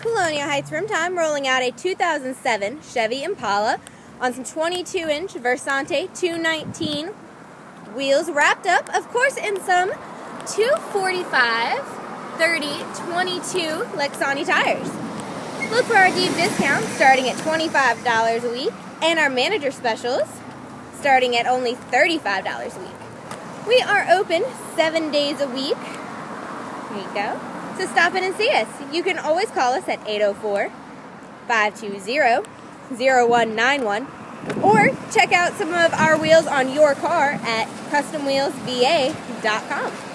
Colonial Heights RimTyme rolling out a 2007 Chevy Impala on some 22 inch Versante 219 wheels wrapped up, of course, in some 245 30 22 Lexani tires. Look for our deep discount starting at $25 a week and our manager specials starting at only $35 a week. We are open seven days a week. There you go. So stop in and see us. You can always call us at 804 520 0191 or check out some of our wheels on your car at customwheelsva.com.